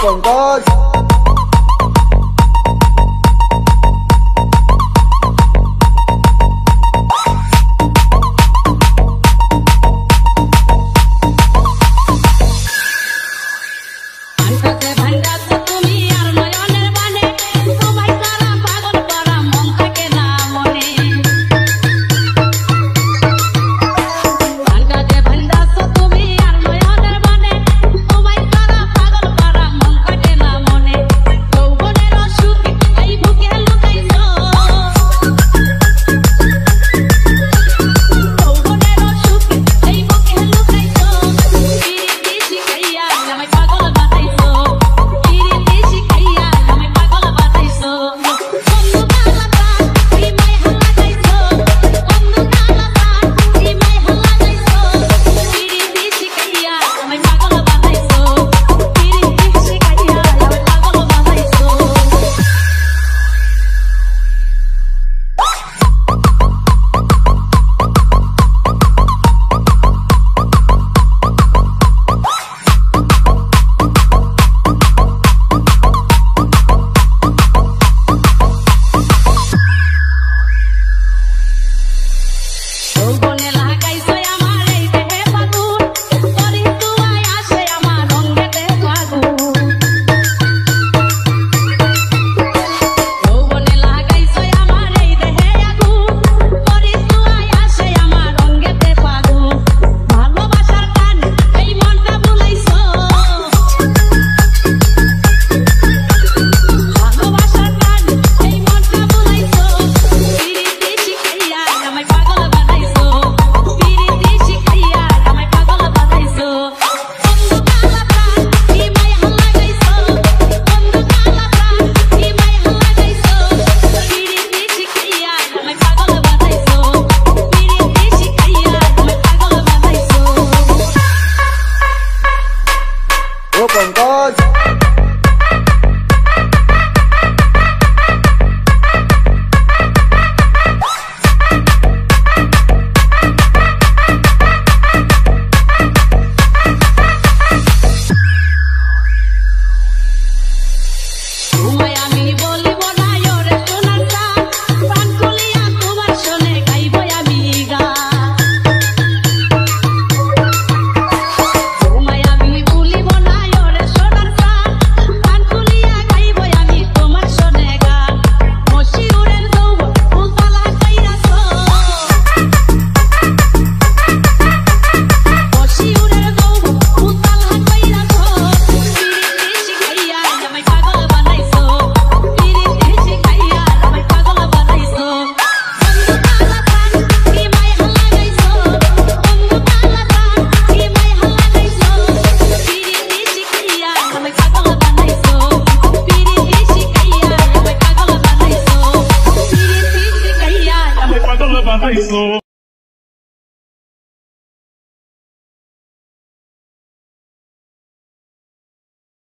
广告。把害羞。